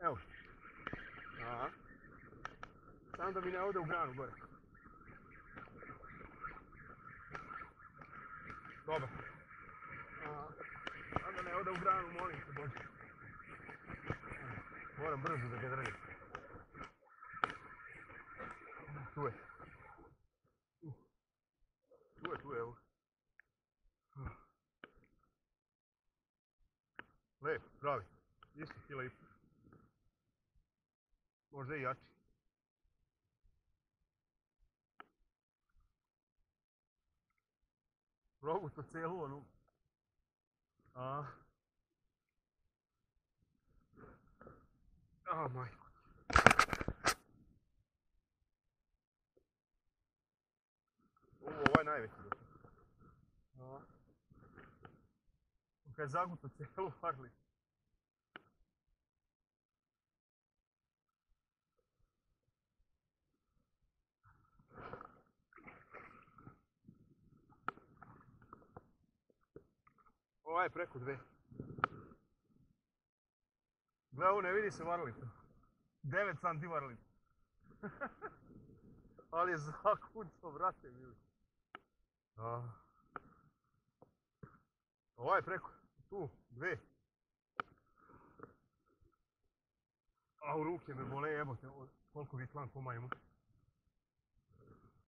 Evo. Aha. Samo da mi ne ode u granu gore. Dobar. Aha. Samo da ne ode u granu, molim te Bože. Moram brzo da ga držim. Tu je. Uh. Tu je, tu je, evo. Uh. Lep, pravi. Isto kila i pol. Možda i jači. Rogu to celu onu. A. A, majko. Ovo, ovaj najveći. A. Kad je zaguto celu varli. Ovaj je preko dve. Gle, ovo ne vidi se varlica. 9 santi varlica. Ali je zakucao, brate mili. A. Ovaj je preko, tu, dve. A u ruke me bole, jebote, koliko vitlan koma ima.